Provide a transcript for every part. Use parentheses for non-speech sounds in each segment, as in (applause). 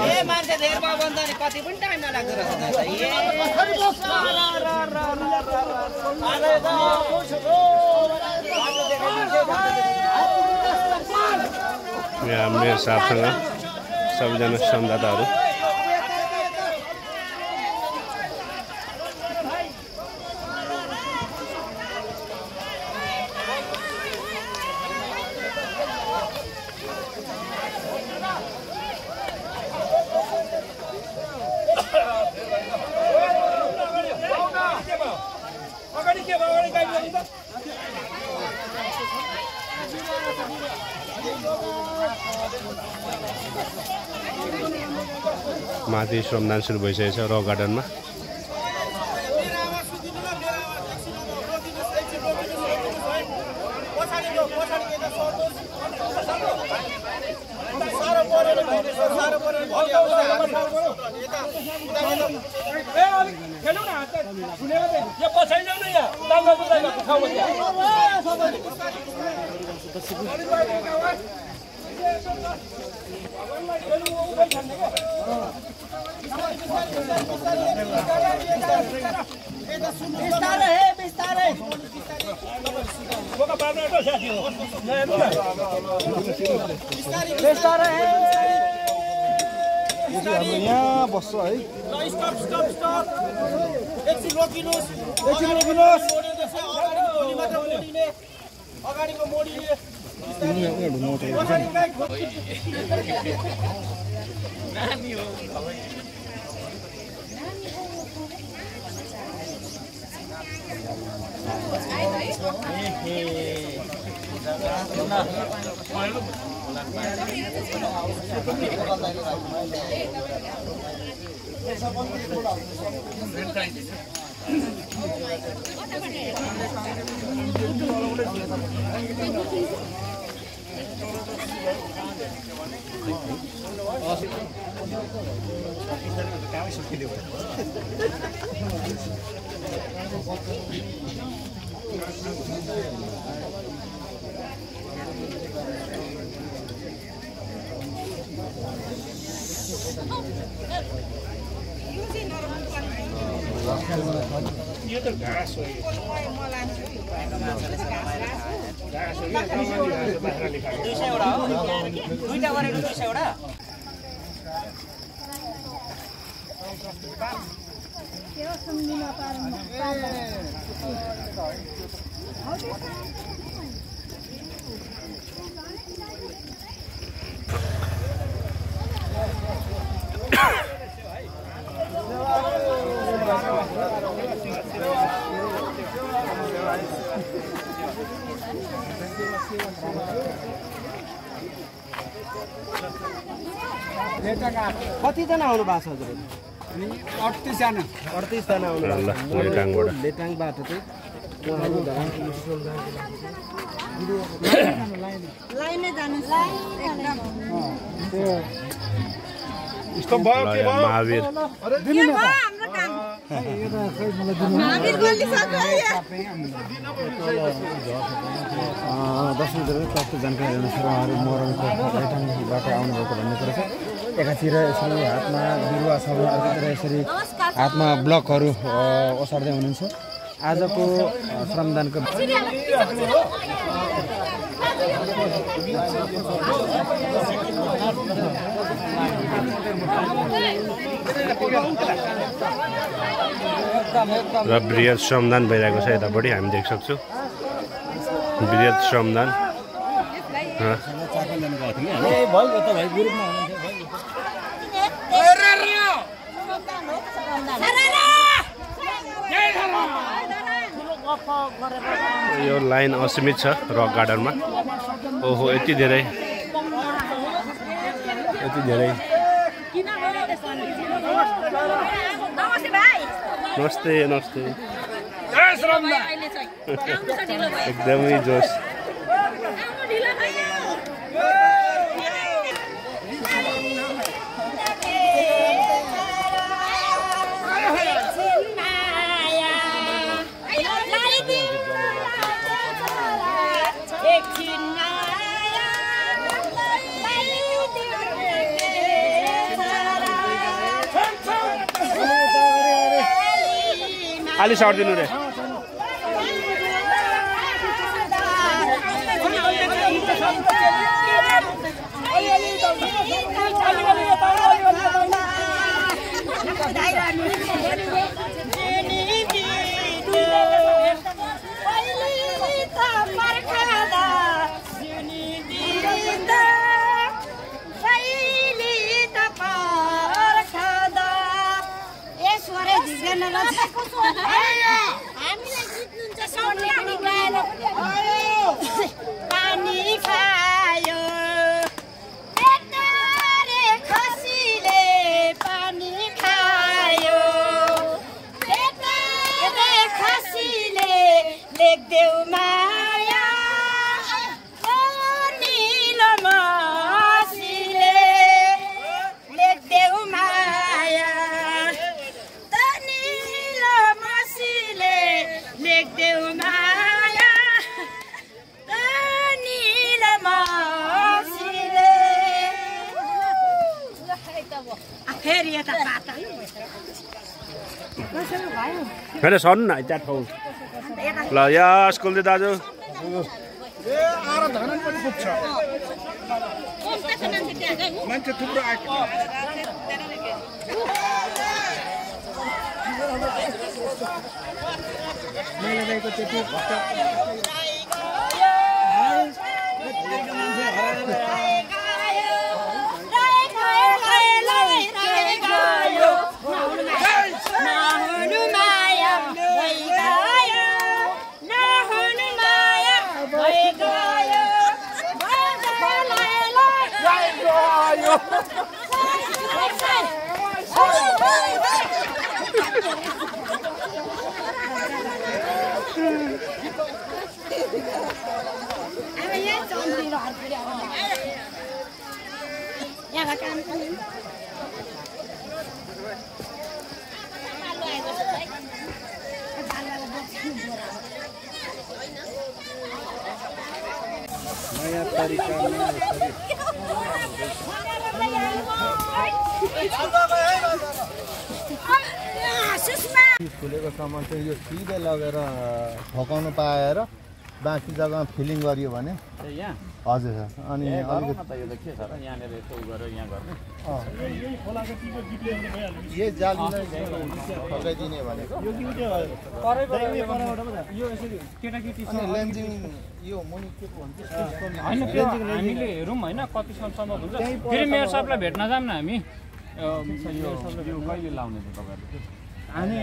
ए मान्छे कति पनि टाइम नलाग्दो रहेछ यहाँ मेरो साथसँग सबैजना संवाददाताहरू अगाडि के भयो अगाडि गाडी गर्नु त माथि श्रमदान सुरु भइसकेको छ रक गार्डनमा। यहाँ पछाडि जाउँ न यहाँ दङ्गा ठाउँमा त्यहाँ अलिक बाहिर बोका पार्नु आँट्यो साथी हो। यहाँ बस्छ है। स्टप स्टप एकछिन पछाडि बाइक दुई सयवटा हो दुईवटा गरेको दुई सयवटा कतिजना आउनु भएको छ हजुर? अडतिसजना। अडतिसजना आउनु ल लेटाङबाट। लेटाङबाट चाहिँ। भयो के भयो? महावीर। यहाँ दर्शक प्राप्त जानकारी अनुसार उहाँहरू मोरङको लेटाङबाट आउनुभएको भन्ने कुरो छ एकातिर यसरी हातमा बिरुवा छ भने अर्कोतिर यसरी हातमा ब्लकहरू ओसार्दै हुनुहुन्छ आजको श्रमदानको र बृहत श्रमदान भइरहेको छ यतापट्टि हामी देख्न सक्छौँ बृहत श्रमदान। यो लाइन असीमित छ रक गार्डनमा। ओहो यति धेरै। यति धेरै। नमस्ते नमस्ते। नमस्ते जय (laughs) अलि सर्दिनु रे। पानी होइन सर्नु न त्यहाँ ठाउँ ल या स्कुल दे दाजु मान्छे थुप्रो आएको यहाँ काम नयाँ तरिकामा फुलेको सामान चाहिँ यो सिधै लगेर फकाउनु पाएर बाँकी जग्गामा फिलिङ गरियो भने? हजुर सर। अनि अलिकति अँ। यही जालीलाई फकाइदिने भनेको। अनि लेन्जिङ यो मुनि के भन्छ हामीले हेरौँ होइन कति सम्म हुन्छ। फेरि मेयर साहबलाई भेट्न जाऊँ न हामी। यो कहिले लाउने त तपाईँहरूले हामी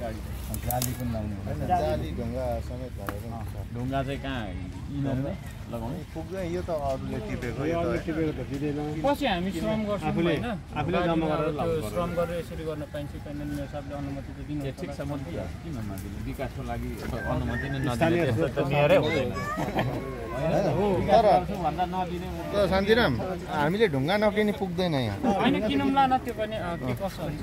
जाली पनि लाउने जाली ढुङ्गा समेत। ढुङ्गा चाहिँ कहाँ इनारमै लगाउने पुग्दैन यो त अरूले टिपेको यो त पछि हामी श्रम गर्छौँ होइन आफूले जम्मा गरेर। श्रम गरेर यसरी गर्न पाइन्छ पाइँदैन मेयर साहबले अनुमति त दिनु ठिक छ म दिइहाल्छु किन नदिने विकासको लागि अनुमति नै नदिने तर शान्तिराम हामीले ढुङ्गा नकिनी पुग्दैन यहाँ होइन किनौँ ला न त्यो पनि के कसो हुन्छ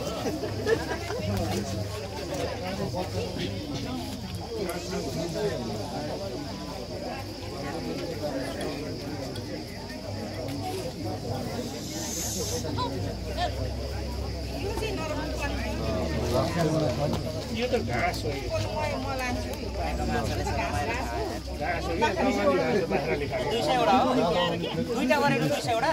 दुई सयवटा हो दुईवटा गरेर दुई सयवटा